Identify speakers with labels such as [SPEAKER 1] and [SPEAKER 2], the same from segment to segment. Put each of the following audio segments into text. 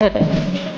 [SPEAKER 1] Hehehe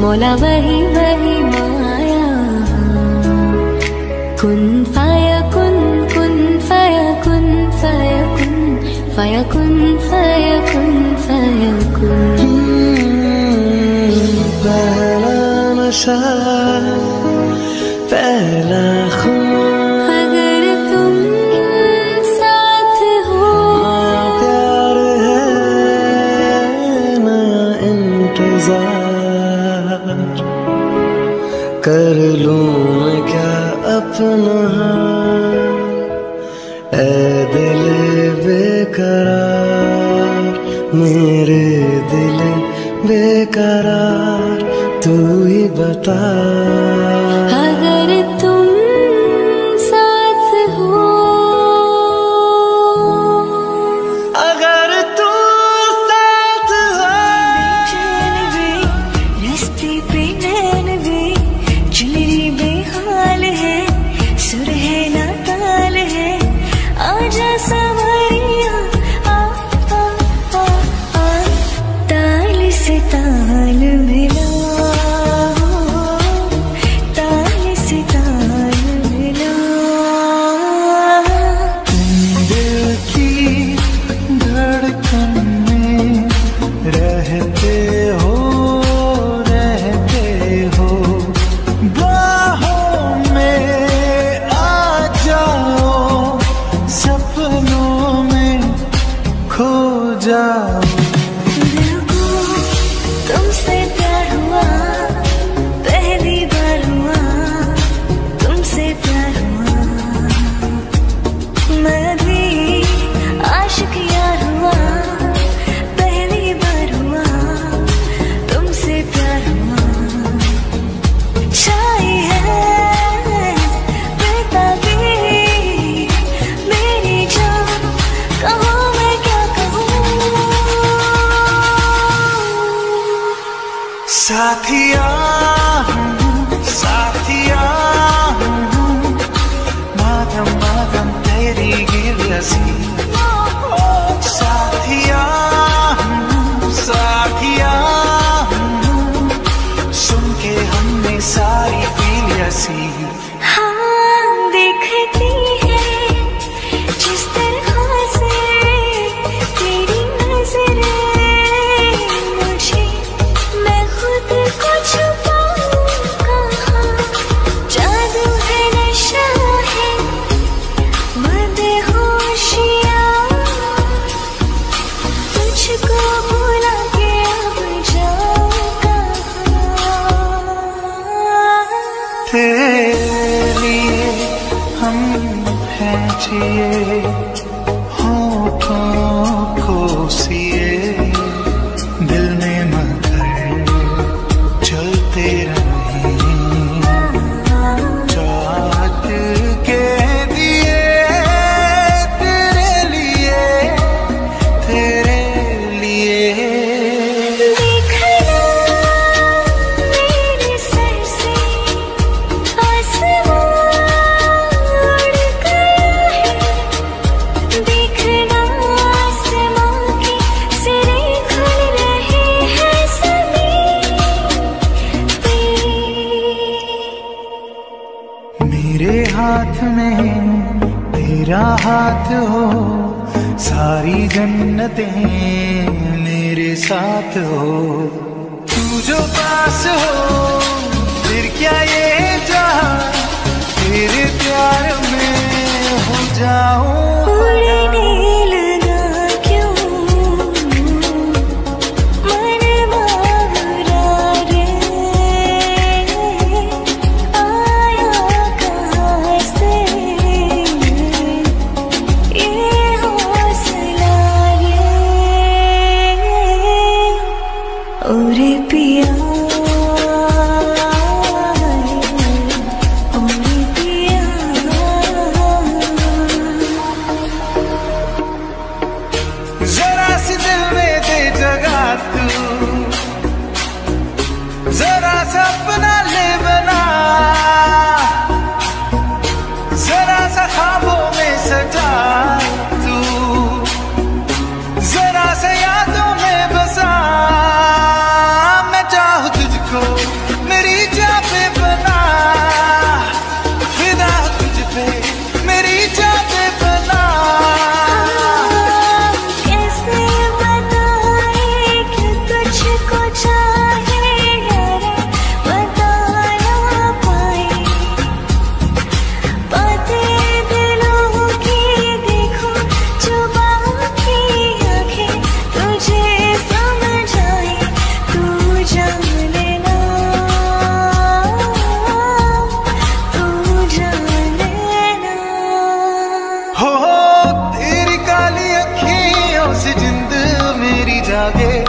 [SPEAKER 1] मौला वही वही माया कुन फाया कुन कुन फाया कुन फाया कुन फाया कुन फाया कुन फाया कुन
[SPEAKER 2] पहला नशा पहला मेरे दिल बेकरार तू ही बता। I see you. तेरे हम
[SPEAKER 3] हैं जिए होठों को सी हाथ में
[SPEAKER 2] तेरा हाथ हो, सारी जन्नतें मेरे साथ हो। तू जो पास हो, फिर क्या ये जहा तेरे प्यार में हो जाऊँ? be alone. मेरी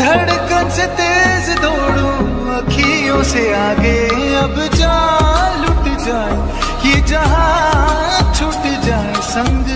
[SPEAKER 2] धड़कन से तेज दौड़ू, अखियों से आगे। अब जान लुट जाए, ये जहाँ छूट जाए, संग